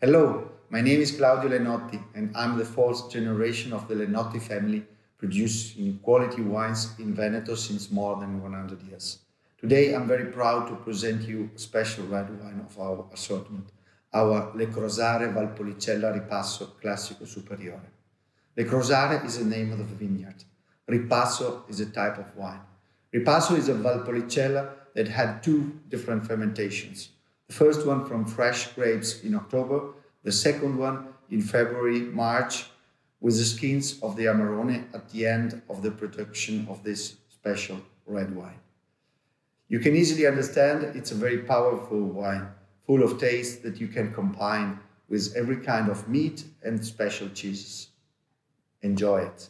Hello, my name is Claudio Lenotti and I'm the fourth generation of the Lenotti family producing quality wines in Veneto since more than 100 years. Today I'm very proud to present you a special red wine of our assortment, our Le Crosare Valpolicella Ripasso Classico Superiore. Le Crosare is the name of the vineyard. Ripasso is a type of wine. Ripasso is a Valpolicella that had two different fermentations. The first one from fresh grapes in October, the second one in February, March, with the skins of the Amarone at the end of the production of this special red wine. You can easily understand it's a very powerful wine, full of taste that you can combine with every kind of meat and special cheeses. Enjoy it.